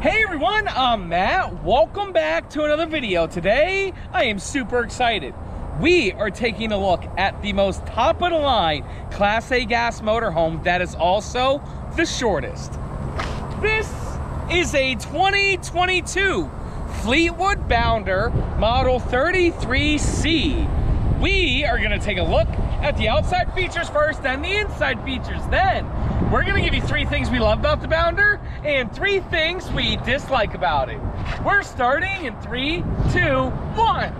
Hey everyone, I'm Matt. Welcome back to another video. Today, I am super excited. We are taking a look at the most top of the line Class A gas motorhome that is also the shortest. This is a 2022 Fleetwood Bounder Model 33C. We are gonna take a look at the outside features first, then the inside features. Then we're gonna give you three things we love about the Bounder and three things we dislike about it. We're starting in three, two, one.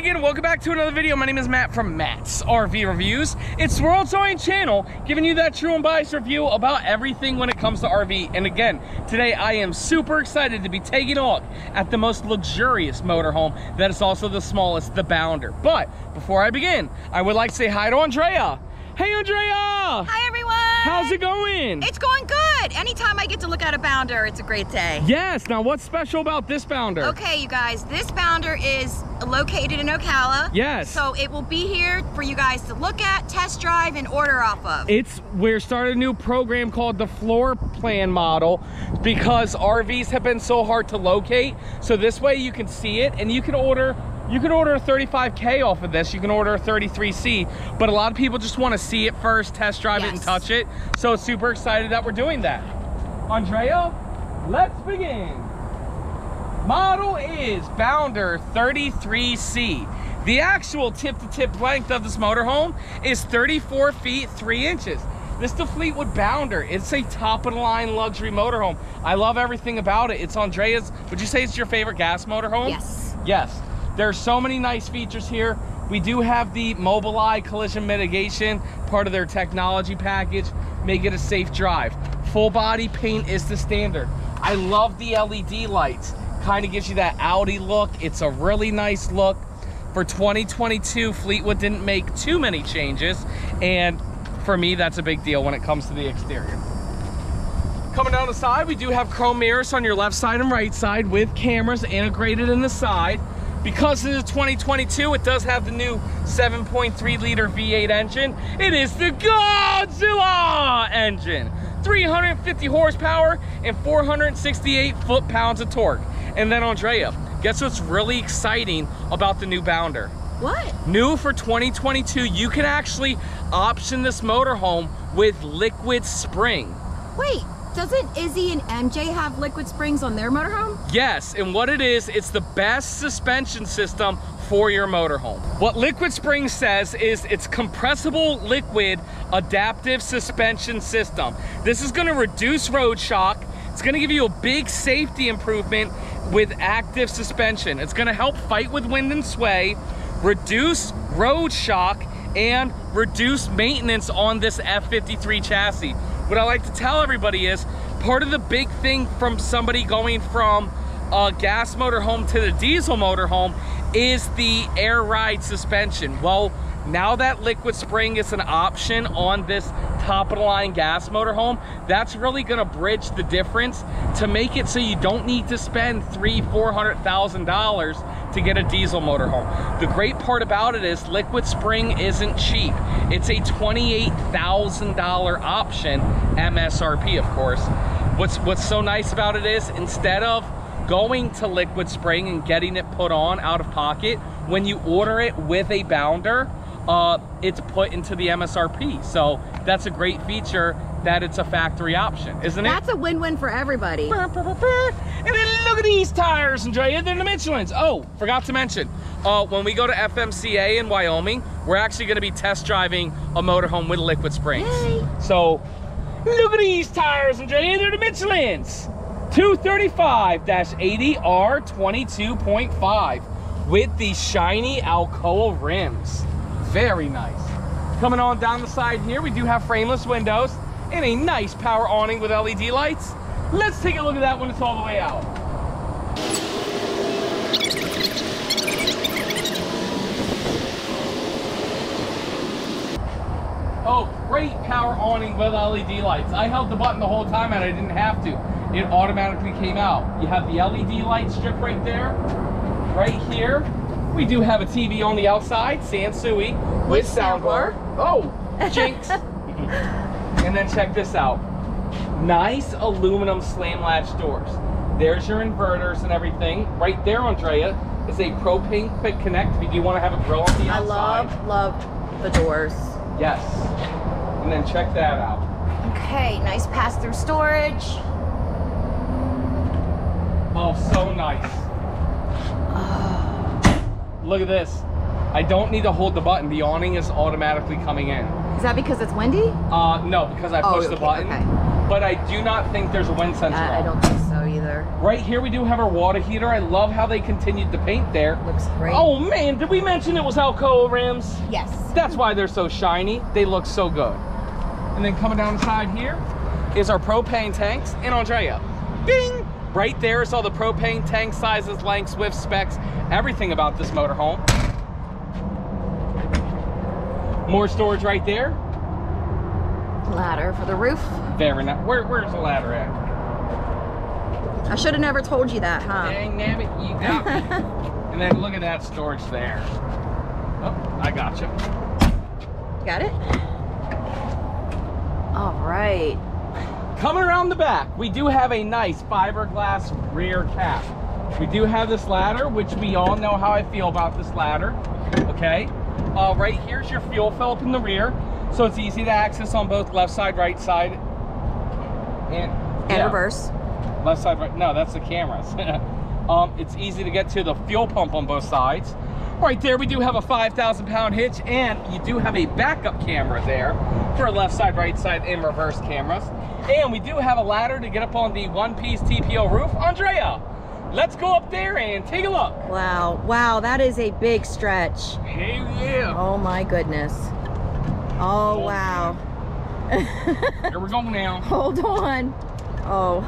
Again, welcome back to another video. My name is Matt from Matt's RV Reviews. It's the world's only channel giving you that true and biased review about everything when it comes to RV. And again, today I am super excited to be taking a look at the most luxurious motorhome that is also the smallest, the Bounder. But before I begin, I would like to say hi to Andrea. Hey Andrea! Hi everyone! How's it going? Good. Anytime I get to look at a bounder, it's a great day. Yes, now what's special about this Bounder? Okay, you guys, this bounder is located in Ocala. Yes. So it will be here for you guys to look at, test drive, and order off of. It's we're starting a new program called the floor plan model because RVs have been so hard to locate. So this way you can see it and you can order you can order a 35K off of this. You can order a 33C, but a lot of people just want to see it first, test drive it and touch it. So super excited that we're doing that. Andrea, let's begin. Model is Bounder 33C. The actual tip-to-tip length of this motorhome is 34 feet 3 inches. This is the Fleetwood Bounder. It's a top-of-the-line luxury motorhome. I love everything about it. It's Andrea's, would you say it's your favorite gas motorhome? Yes. Yes. There's so many nice features here. We do have the Mobileye collision mitigation, part of their technology package, make it a safe drive. Full body paint is the standard. I love the LED lights. Kind of gives you that Audi look. It's a really nice look. For 2022, Fleetwood didn't make too many changes. And for me, that's a big deal when it comes to the exterior. Coming down the side, we do have chrome mirrors on your left side and right side with cameras integrated in the side. Because it is 2022, it does have the new 7.3 liter V8 engine. It is the Godzilla engine. 350 horsepower and 468 foot-pounds of torque. And then Andrea, guess what's really exciting about the new Bounder? What? New for 2022, you can actually option this motorhome with liquid spring. Wait, doesn't Izzy and MJ have liquid springs on their motorhome? Yes, and what it is, it's the best suspension system for your motorhome. What Liquid Spring says is it's compressible liquid adaptive suspension system. This is gonna reduce road shock. It's gonna give you a big safety improvement with active suspension. It's gonna help fight with wind and sway, reduce road shock, and reduce maintenance on this F53 chassis. What I like to tell everybody is part of the big thing from somebody going from a gas motorhome to the diesel motorhome is the air ride suspension. Well, now that liquid spring is an option on this top of the line gas motorhome, that's really gonna bridge the difference to make it so you don't need to spend three, four hundred thousand dollars to get a diesel motorhome. The great part about it is liquid spring isn't cheap. It's a $28,000 option, MSRP of course. What's, what's so nice about it is instead of going to liquid spring and getting it put on out of pocket, when you order it with a bounder, uh, it's put into the MSRP. So that's a great feature that it's a factory option, isn't it? That's a win-win for everybody. And then look at these tires, Andrea. They're the Michelin's. Oh, forgot to mention, uh, when we go to FMCA in Wyoming, we're actually going to be test driving a motorhome with liquid springs. Yay. So, look at these tires, Andrea. They're the Michelin's. 235-80R22.5 with the shiny Alcoa rims. Very nice. Coming on down the side here, we do have frameless windows and a nice power awning with LED lights. Let's take a look at that when it's all the way out. Oh, great power awning with LED lights. I held the button the whole time and I didn't have to. It automatically came out. You have the LED light strip right there. Right here, we do have a TV on the outside, Sansui. with sound bar. Oh, jinx. and then check this out. Nice aluminum slam latch doors. There's your inverters and everything. Right there, Andrea, is a propane quick connect if you do want to have a grill on the outside. I love, love the doors. Yes. And then check that out. Okay, nice pass-through storage. Oh, so nice. Ah. Look at this. I don't need to hold the button. The awning is automatically coming in. Is that because it's windy? Uh, no, because I Oh, pushed the button. okay. But I do not think there's a wind sensor I, I don't think so either. Right here we do have our water heater. I love how they continued to paint there. Looks great. Oh man, did we mention it was Alcoa rims? yes. That's why they're so shiny. They look so good. And then coming down the side here is our propane tanks. And Andrea, bing! Right there is all the propane tank sizes, lengths, width, specs, everything about this motorhome. More storage right there. Ladder for the roof. Very nice. Where, where's the ladder at? I should have never told you that, huh? Dang nabbit, you got me. and then look at that storage there. Oh, I got you. Got it? All right. Coming around the back, we do have a nice fiberglass rear cap. We do have this ladder, which we all know how I feel about this ladder. Okay. Uh, right here's your fuel fill up in the rear, so it's easy to access on both left side, right side, and And yeah, reverse. Left side, right. No, that's the cameras. um, it's easy to get to the fuel pump on both sides. Right there, we do have a 5,000 pound hitch, and you do have a backup camera there for left side, right side, and reverse cameras. And we do have a ladder to get up on the one-piece TPO roof. Andrea, let's go up there and take a look. Wow. Wow, that is a big stretch. Hey, yeah. Oh my goodness. Oh, Oh, wow. Here we go now. Hold on. Oh,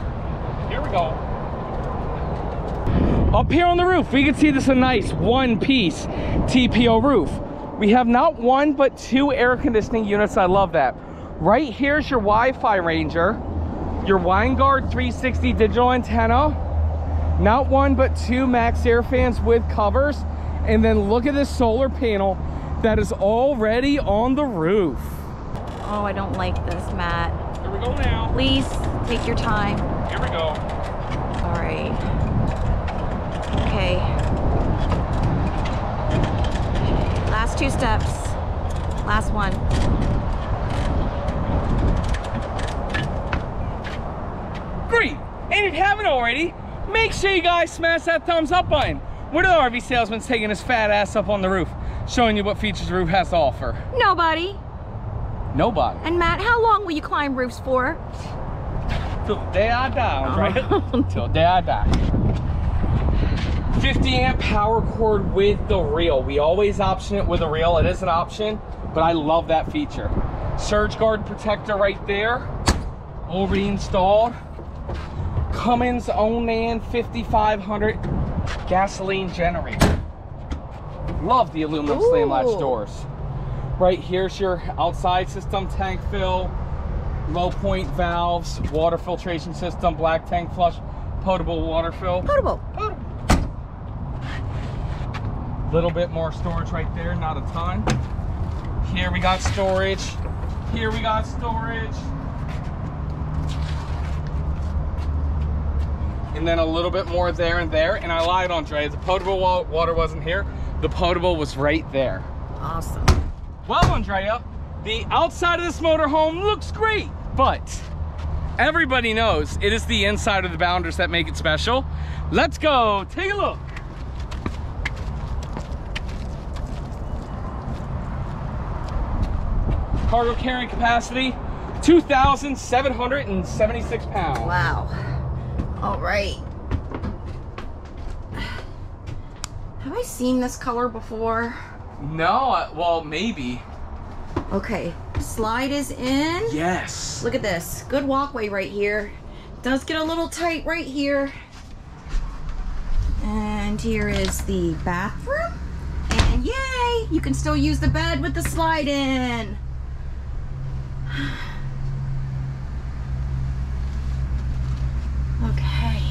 Here we go. Up here on the roof, we can see this a nice one-piece TPO roof. We have not one, but two air conditioning units. I love that. Right here's your Wi-Fi Ranger, your Winegard 360 digital antenna, not one, but two max air fans with covers. And then look at this solar panel that is already on the roof. oh, I don't like this, Matt. Here we go now. Please take your time. Here we go. All right. Okay. Last two steps. Last one. Great. And if you haven't already, make sure you guys smash that thumbs up button. What are the RV salesmen taking his fat ass up on the roof, showing you what features the roof has to offer? Nobody. Nobody. And Matt, how long will you climb roofs for? Till the day I die, right? Till the day I die. 50 amp power cord with the reel. We always option it with a reel. It is an option, but I love that feature. Surge guard protector right there. Already installed. Cummins Onan 5500 gasoline generator. Love the aluminum slam latch doors. Right here's your outside system, tank fill, low point valves, water filtration system, black tank flush, potable water fill. Potable. Potable. Little bit more storage right there, not a ton. Here we got storage. Here we got storage. And then a little bit more there and there. And I lied on Dre. The potable water wasn't here. The potable was right there. Awesome. Well, Andrea, the outside of this motorhome looks great, but everybody knows it is the inside of the bounders that make it special. Let's go take a look. Cargo carrying capacity, 2,776 pounds. Wow. All right. Have I seen this color before? No, well, maybe. Okay. Slide is in. Yes. Look at this. Good walkway right here. Does get a little tight right here. And here is the bathroom. And yay! You can still use the bed with the slide in. Okay.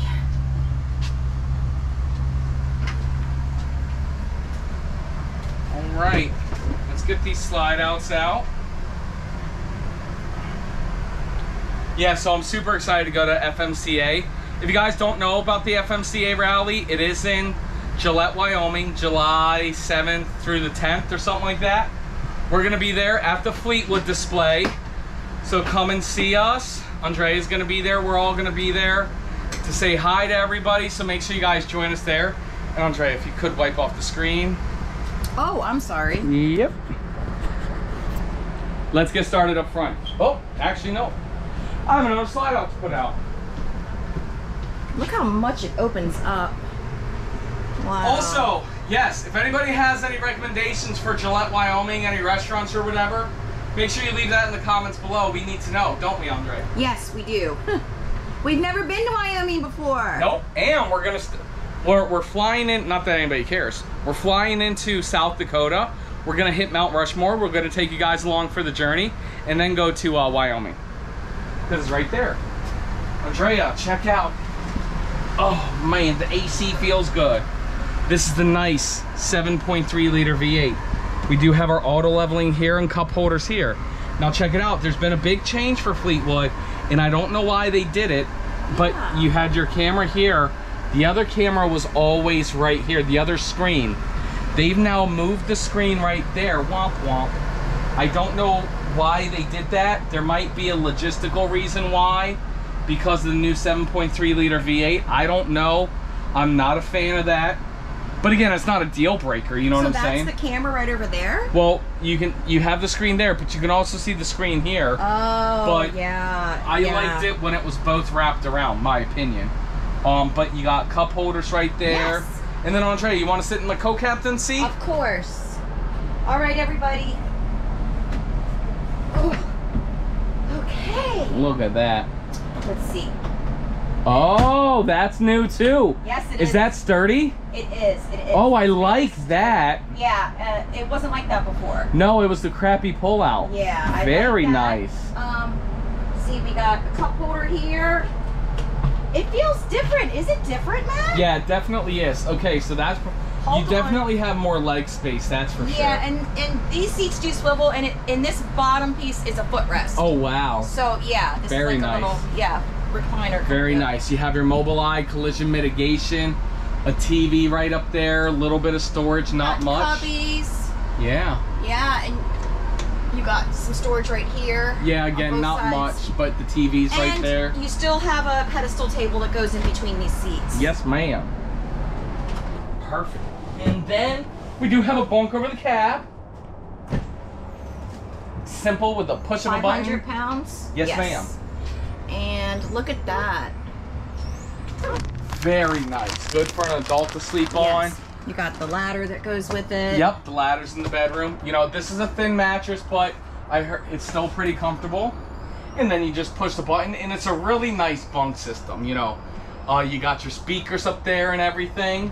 All right, let's get get these slide outs out. Yeah, so I'm super excited to go to FMCA. If you guys don't know about the FMCA rally, it is in Gillette, Wyoming, July 7th through the 10th or something like that. We're gonna be there at the Fleetwood display. So come and see us. Andrea's gonna be there. We're all gonna be there to say hi to everybody. So make sure you guys join us there. And Andrea, if you could wipe off the screen. Oh, I'm sorry. Yep. Let's get started up front. Oh, actually no. I have another slide out to put out. Look how much it opens up. Wow. Also, yes, if anybody has any recommendations for Gillette, Wyoming, any restaurants or whatever, make sure you leave that in the comments below. We need to know, don't we, Andre? Yes, we do. We've never been to Wyoming before. Nope. And we're gonna, st- we're we're flying in. Not that anybody cares. We're flying into South Dakota. We're gonna hit Mount Rushmore. We're gonna take you guys along for the journey, and then go to uh, Wyoming. Because it's right there. Andrea, check out. Oh man, the AC feels good. This is the nice 7.3 liter V8. We do have our auto leveling here and cup holders here. Now check it out. There's been a big change for Fleetwood, and I don't know why they did it, but Yeah. you had your camera here. The other camera was always right here, the other screen. They've now moved the screen right there. Womp womp. I don't know why they did that. There might be a logistical reason why, because of the new 7.3 liter V8. I don't know. I'm not a fan of that. But again, it's not a deal breaker. You know so what I'm saying? So that's the camera right over there? well, you can you have the screen there, but you can also see the screen here. Oh, But yeah. I yeah. liked it when it was both wrapped around, my opinion. Um, but you got cup holders right there. Yes. And then Andre, you want to sit in my co-captain seat? Of course. All right, everybody. Oh. Okay. Look at that. Let's see. Oh, that's new too. Yes, it Is is. that sturdy? It is. It is. Oh, I like that. Yeah, uh, it wasn't like that before. No, it was the crappy pullout. Yeah. I Very like nice. Um, see, we got a cup holder here. It feels different. Is it different, Matt? Yeah, it definitely is. Okay, so that's Hold you on. definitely have more leg space. That's for Yeah, sure. and and these seats do swivel, and it and this bottom piece is a footrest. oh wow, So yeah, this Very is like nice. a little yeah recliner. very nice. You have your Mobileye collision mitigation, a TV right up there, a little bit of storage, not Got much. Cubbies. Yeah, Yeah, and you got some storage right here. yeah. Again, not sides. much, but the TV's right and there. you still have a pedestal table that goes in between these seats. Yes, ma'am. Perfect. And then we do have a bunk over the cab. Simple with a push of a 500 button. pounds. Yes, ma'am. And look at that. Very nice. Good for an adult to sleep on. You got the ladder that goes with it. Yep, the ladder's in the bedroom. You know, this is a thin mattress, but I heard it's still pretty comfortable. And then you just push the button, and it's a really nice bunk system. You know, uh, you got your speakers up there and everything.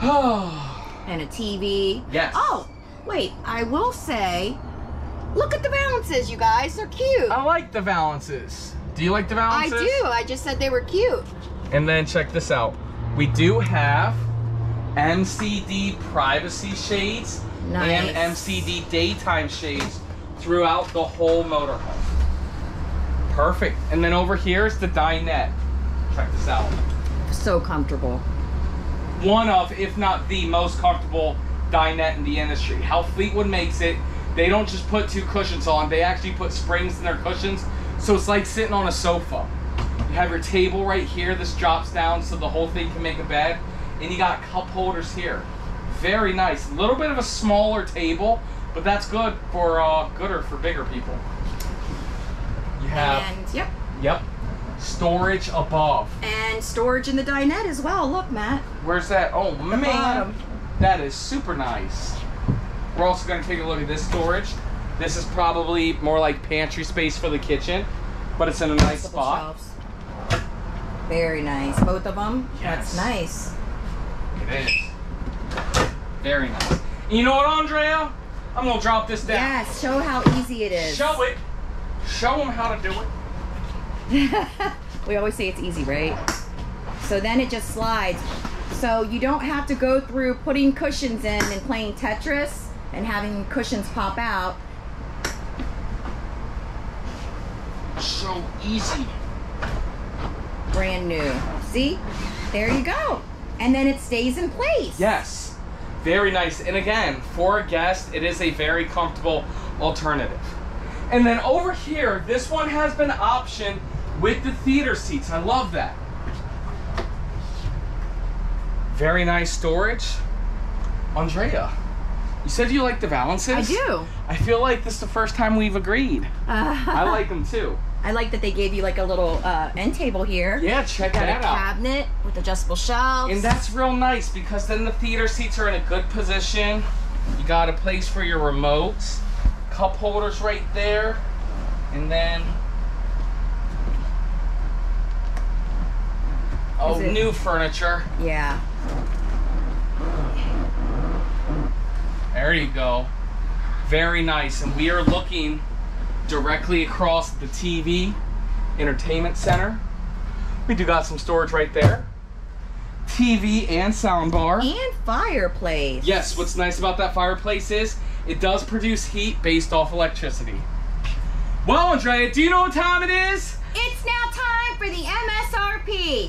Oh, And a TV. yes. Oh, wait. I will say, look at the valances, you guys. They're cute. I like the valances. Do you like the valances? I do. I just said they were cute. And then check this out. We do have MCD privacy shades and Nice. MCD daytime shades throughout the whole motorhome. Perfect. And then over here is the dinette. Check this out. So comfortable. One of, if not the most comfortable dinette in the industry. How Fleetwood makes it, they don't just put two cushions on, they actually put springs in their cushions. So it's like sitting on a sofa. You have your table right here. This drops down so the whole thing can make a bed. And you got cup holders here. Very nice. A little bit of a smaller table, but that's good for uh, gooder for bigger people. You have, And yep. yep, storage above. And storage in the dinette as well. Look, Matt. Where's that? Oh man, bottom. that is super nice. We're also going to take a look at this storage. This is probably more like pantry space for the kitchen, but it's in a nice Multiple spot. shelves. Very nice. Both of them. Yes. That's nice. It is. Very nice. And you know what, Andrea? I'm gonna drop this down. Yes. Show how easy it is. Show it. Show them how to do it. we always say it's easy, right? So then it just slides. So you don't have to go through putting cushions in and playing Tetris. and having cushions pop out. So easy. Brand new. See? There you go. And then it stays in place. Yes. Very nice. And again, for a guest, it is a very comfortable alternative. And then over here, this one has been optioned with the theater seats. I love that. Very nice storage. Andrea, you said you like the valances? I do. I feel like this is the first time we've agreed. I like them too. I like that they gave you like a little uh, end table here. Yeah, check Got a that out. cabinet with adjustable shelves. And that's real nice because then the theater seats are in a good position. You got a place for your remotes, cup holders right there, and then oh, it- new furniture. yeah. There you go. Very nice. And we are looking directly across the TV entertainment center. We do got some storage right there. TV and sound bar. And fireplace. Yes, what's nice about that fireplace is it does produce heat based off electricity. Well, Andrea, do you know what time it is? It's now time for the MSRP.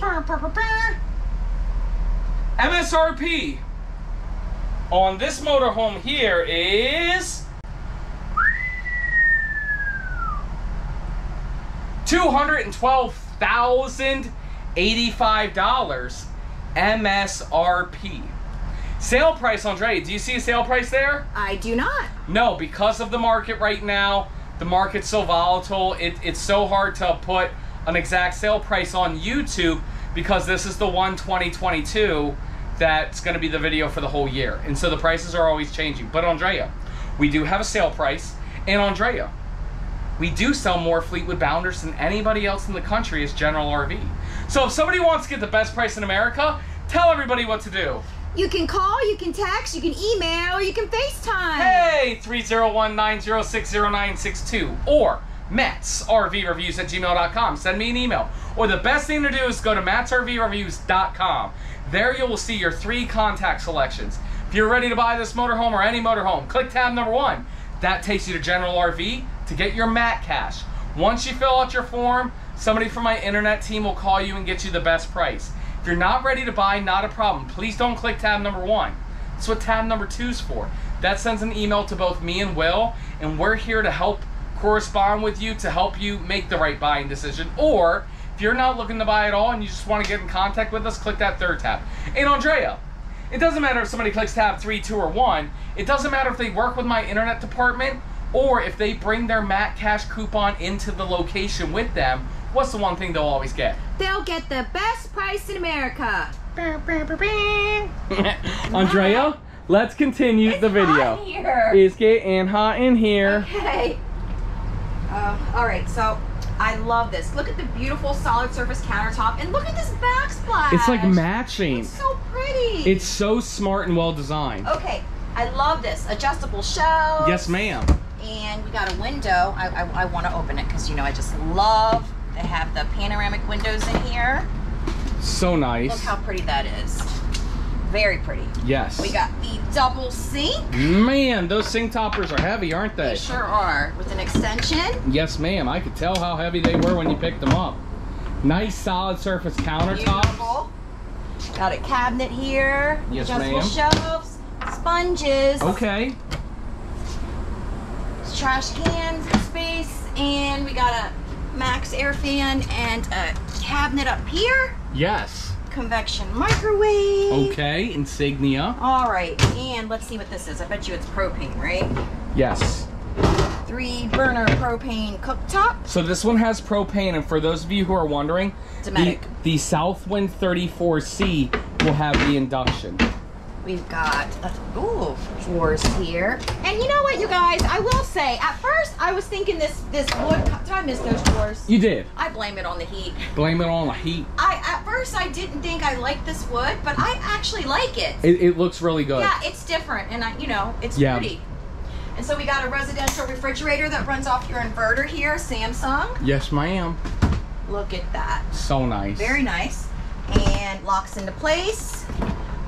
MSRP on this motorhome here is two hundred and twelve thousand eighty-five dollars MSRP. Sale price, Andre. Do you see a sale price there? I do not. No, because of the market right now, the market's so volatile, it, it's so hard to put an exact sale price on YouTube because this is the one 2022 that's going to be the video for the whole year. And so the prices are always changing. But Andrea, we do have a sale price. And Andrea, we do sell more Fleetwood Bounders than anybody else in the country as General RV. So if somebody wants to get the best price in America, tell everybody what to do. You can call, you can text, you can email, you can FaceTime. Hey, 301-906-0962 or mattsrvreviews at gmail.com. Send me an email. Or the best thing to do is go to mattsrvreviews.com. There you will see your three contact selections. If you're ready to buy this motorhome or any motorhome, click tab number one. That takes you to General RV to get your Matt Cash. Once you fill out your form, somebody from my internet team will call you and get you the best price. If you're not ready to buy, not a problem. Please don't click tab number one. That's what tab number two's for. That sends an email to both me and Will, and we're here to help correspond with you to help you make the right buying decision. Or if you're not looking to buy at all and you just want to get in contact with us, click that third tab. And Andrea, it doesn't matter if somebody clicks tab three, two, or one. It doesn't matter if they work with my internet department or if they bring their Matt Cash coupon into the location with them. What's the one thing they'll always get? They'll get the best price in America. Andrea, let's continue It's the video. hot here. It's getting hot in here. Okay. Uh, all right, so I love this. Look at the beautiful solid surface countertop, and look at this backsplash. It's like matching. It's so pretty. It's so smart and well designed. okay. I love this adjustable shelves. Yes, ma'am. And we got a window. I, I, I want to open it because you know I just love to have the panoramic windows in here. So nice. Look how pretty that is. Very pretty. Yes. We got the double sink. Man, those sink toppers are heavy, aren't they? They sure are. With an extension. Yes, ma'am. I could tell how heavy they were when you picked them up. Nice solid surface countertop. Beautiful. Got a cabinet here. Yes, adjustable ma'am. shelves. Sponges. Okay. Trash cans space. And we got a max air fan and a cabinet up here. Yes. Convection microwave. Okay. Insignia. All right, and let's see what this is. I bet you it's propane, right? Yes. Three burner propane cooktop. So this one has propane, and for those of you who are wondering, the, the Southwind 34C will have the induction. We've got uh, ooh drawers here, and you know what, you guys? I will say, at first I was thinking this this wood. Did I miss those drawers? You did. I blame it on the heat. Blame it on the heat. I at first I didn't think I liked this wood, but I actually like it. It, it looks really good. Yeah, it's different, and I, you know, it's Yeah. pretty. And so we got a residential refrigerator that runs off your inverter here, Samsung. Yes, ma'am. Look at that. So nice. Very nice. And locks into place.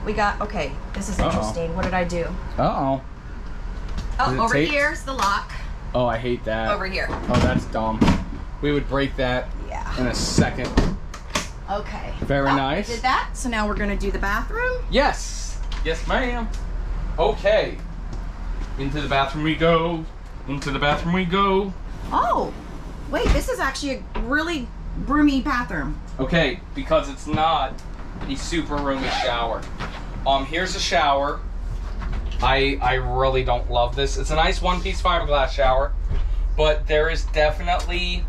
We got, okay, this is Uh-oh. interesting. What did I do? Uh oh. Oh, over taped? here's the lock. Oh, I hate that. Over here. Oh, that's dumb. We would break that Yeah. in a second. Okay. Very Oh, nice. Did that? So now we're gonna do the bathroom. Yes. Yes, ma'am. Okay. Into the bathroom we go. Into the bathroom we go. Oh, wait. This is actually a really roomy bathroom. Okay, because it's not a super roomy shower. Um, here's a shower. I I really don't love this. It's a nice one-piece fiberglass shower, but there is definitely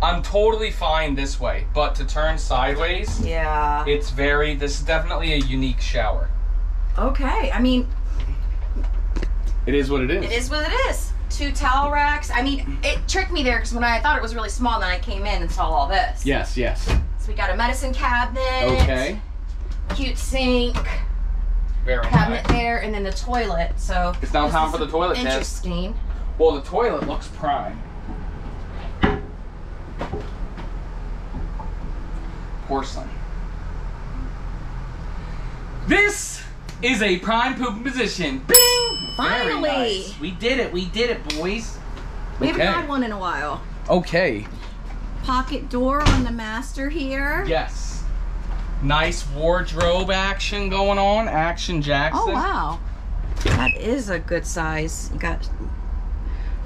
I'm totally fine this way, but to turn sideways, Yeah. it's very this is definitely a unique shower. Okay. I mean, It is what it is. it is what it is. Two towel racks. I mean, it tricked me there because when I thought it was really small, then I came in and saw all this. Yes, yes. So we got a medicine cabinet. Okay. Cute sink. Very cabinet nice. there, and then the toilet. So It's now time for the toilet test. Interesting. Well, the toilet looks prime. Porcelain. This is a prime pooping position. Bing! Finally. nice. We did it. We did it, boys. We haven't had one in a while. Okay. Pocket door on the master here. Yes. Nice wardrobe action going on. Action Jackson. Oh wow, that is a good size. You got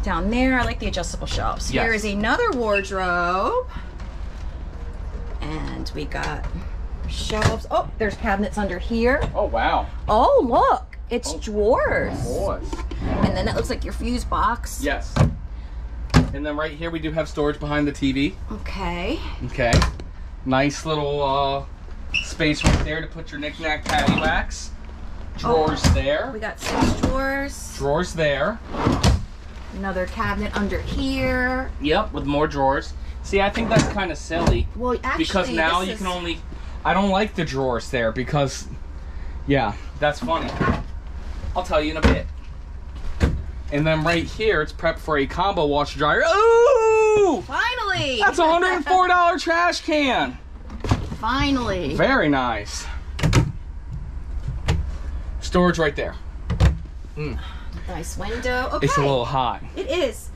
down there. I like the adjustable shelves. Here Yes. is another wardrobe, and we got shelves. Oh, there's cabinets under here. Oh wow. Oh look, it's Oh. drawers. Boys. And then it looks like your fuse box. Yes. And then right here we do have storage behind the TV. Okay. Okay. Nice little uh, space right there to put your knickknack paddywhacks. Drawers We there. We got six drawers. Drawers there. Another cabinet under here. Yep, with more drawers. See, I think that's kind of silly Well, actually, because now you is- can only. I don't like the drawers there because, yeah, that's funny. I'll tell you in a bit. And then right here, it's prepped for a combo washer dryer. Ooh! Finally. That's a $104 trash can. Finally. Very nice. Storage right there. Mm. Nice window. Okay. It's a little hot. It is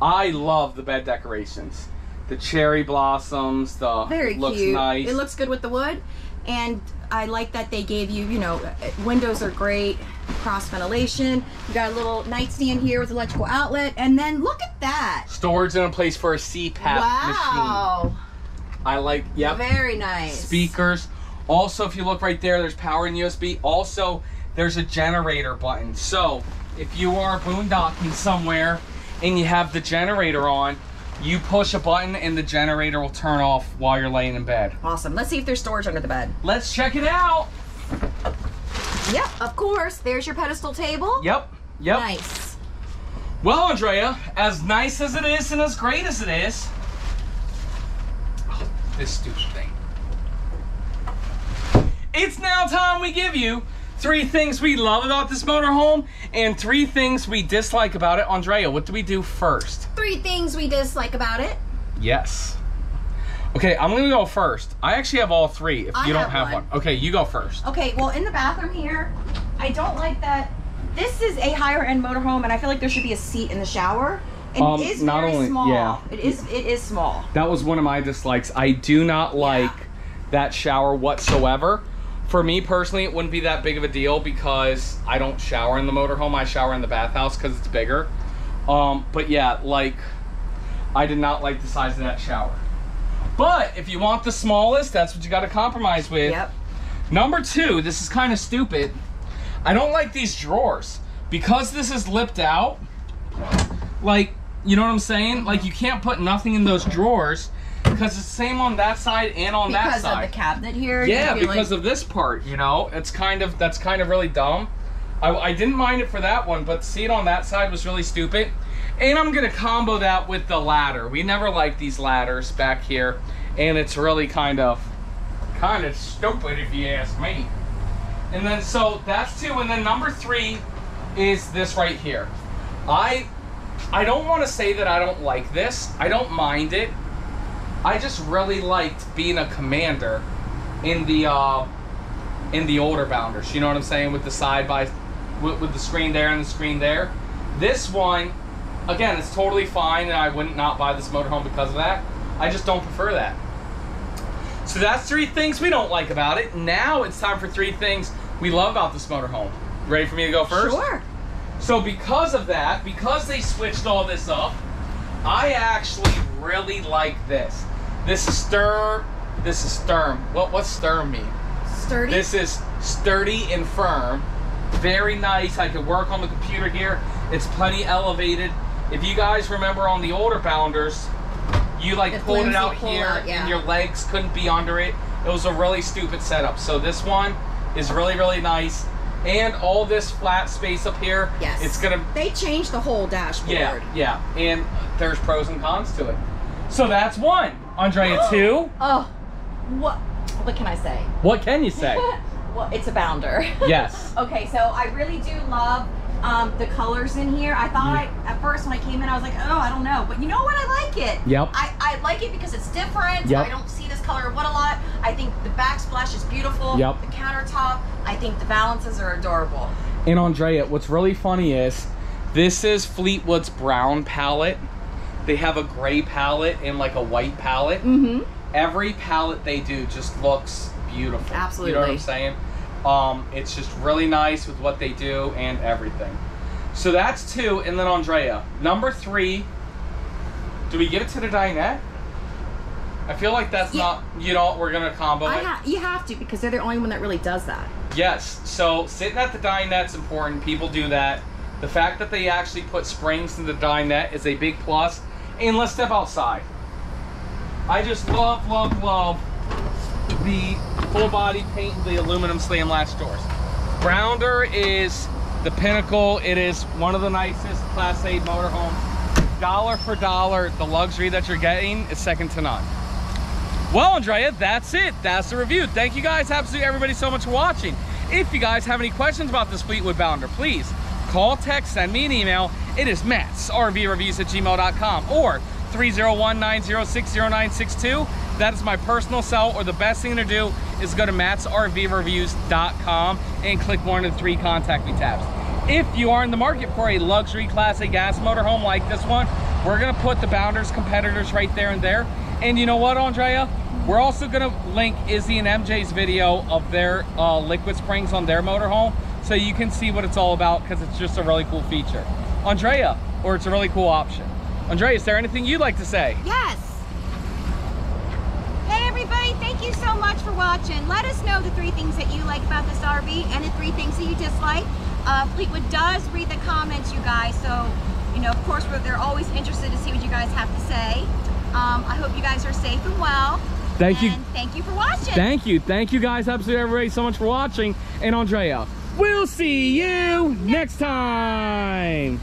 I love the bed decorations. The cherry blossoms, the very it looks cute. nice. It looks good with the wood, and I like that they gave you. You know, windows are great. Cross ventilation. You got a little nightstand here with electrical outlet, and then look at that. storage in a place for a CPAP machine. wow. I like yep. Very nice. Speakers. Also, if you look right there, there's power and USB. Also, there's a generator button. So, if you are boondocking somewhere and you have the generator on, you push a button and the generator will turn off while you're laying in bed. Awesome. Let's see if there's storage under the bed. Let's check it out. Yep, of course. There's your pedestal table. Yep. Yep. Nice. Well, Andrea, as nice as it is and as great as it is, this stupid thing. It's now time we give you three things we love about this motorhome and three things we dislike about it. Andrea, what do we do first? Three things we dislike about it. Yes. Okay, I'm gonna go first. I actually have all three. If I you don't have have one. one. okay, you go first. Okay, well, in the bathroom here, I don't like that. This is a higher end motorhome, and I feel like there should be a seat in the shower. And Um, it is not very only- small. yeah. It is. It is small. That was one of my dislikes. I do not like that shower whatsoever. For me personally, it wouldn't be that big of a deal because I don't shower in the motorhome. I shower in the bathhouse because it's bigger. Um, but yeah, like, I did not like the size of that shower. But if you want the smallest, that's what you got to compromise with. Yep. Number two, this is kind of stupid. I don't like these drawers because this is lipped out. Like, you know what I'm saying? Like, you can't put nothing in those drawers because it's the same on that side and on that side. Because of the cabinet here. yeah, because like, of this part. You know, it's kind of that's kind of really dumb. I, I didn't mind it for that one, but see it on that side was really stupid. And I'm gonna combo that with the ladder. We never liked these ladders back here, and it's really kind of kind of stupid if you ask me. And then so that's two, and then number three is this right here. I I don't want to say that I don't like this. I don't mind it. I just really liked being a commander in the uh in the older bounders. You know what I'm saying with the side by with, with the screen there and the screen there. This one, again, it's totally fine, and I wouldn't not buy this motorhome because of that. I just don't prefer that. So that's three things we don't like about it. Now it's time for three things we love about this motorhome. Ready for me to go first? Sure. So because of that, because they switched all this up, I actually really like this. This is stir. This is sturm. What what's sturm mean? Sturdy. This is sturdy and firm. Very nice. I could work on the computer here. It's plenty elevated. If you guys remember on the older bounders, you like The pulled it out here out, yeah. and your legs couldn't be under it. It was a really stupid setup. So this one is really, really nice. And all this flat space up here, yes. it's gonna They changed the whole dashboard. yeah, yeah. And there's pros and cons to it. So that's one. Andrea, two. Oh, what? What can I say? What can you say? well, it's a bounder. yes. Okay, so I really do love um, the colors in here. I thought I, at first when I came in, I was like, oh, I don't know. But you know what? I like it. Yep. I, I like it because it's different. Yep. I don't see this color what a lot. I think the backsplash is beautiful. Yep. The countertop, I think the valances are adorable. And Andrea, what's really funny is this is Fleetwood's brown palette. They have a gray palette and like a white palette. Mm-hmm. Every palette they do just looks beautiful. Absolutely. You know what I'm saying? Um, it's just really nice with what they do and everything. So that's two, and then Andrea. Number three, do we give it to the dinette? I feel like that's Yeah. not, you know, we're gonna combo I it. ha- you have to because they're the only one that really does that. Yes, so sitting at the dinette's important. People do that. The fact that they actually put springs in the dinette is a big plus. And let's step outside. I just love, love, love the full body paint the aluminum slam latch doors. Bounder is the pinnacle. It is one of the nicest Class A motorhomes. Dollar for dollar, the luxury that you're getting is second to none. Well, Andrea, that's it. That's the review. Thank you guys, absolutely everybody, so much for watching. If you guys have any questions about this Fleetwood Bounder, please call, text, send me an email. It is Matt's at gmail.com or 301-906-0962. That is my personal cell, or the best thing to do is go to mattsrvreviews.com and click one of the three contact me tabs. If you are in the market for a luxury Class A gas motorhome like this one, we're gonna put the Bounders competitors right there and there. And you know what, Andrea? We're also gonna link Izzy and MJ's video of their uh, liquid springs on their motorhome so you can see what it's all about because it's just a really cool feature. Andrea, or it's a really cool option. Andrea, is there anything you'd like to say? Yes. Hey everybody, thank you so much for watching. Let us know the three things that you like about this RV and the three things that you dislike. Uh, Fleetwood does read the comments, you guys, so, you know, of course, we're, they're always interested to see what you guys have to say. Um, I hope you guys are safe and well. Thank you. Thank you for watching. Thank you. Thank you guys, absolutely everybody, so much for watching. And Andrea, we'll see you next time.